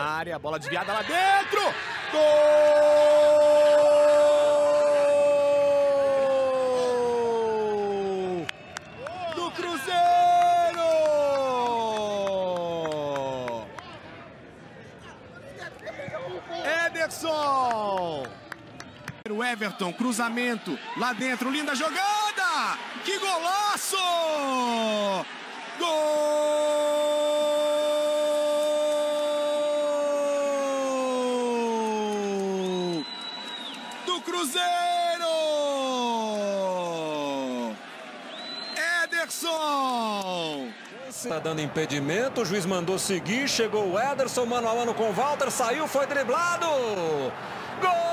área, bola desviada lá dentro. Gol! Do Cruzeiro! Ederson! O Everton, cruzamento lá dentro, linda jogada! Que golaço! Gol! Do Cruzeiro! Ederson! Tá dando impedimento, o juiz mandou seguir, chegou o Ederson, mano a mano com o Walter, saiu, foi driblado. Gol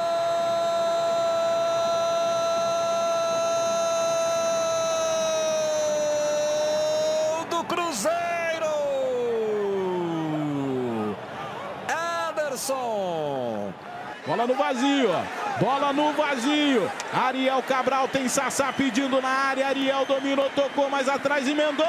Cruzeiro! Ederson! Bola no vazio, ó. Bola no vazio. Ariel Cabral tem Sassá pedindo na área. Ariel dominou, tocou mais atrás, emendou.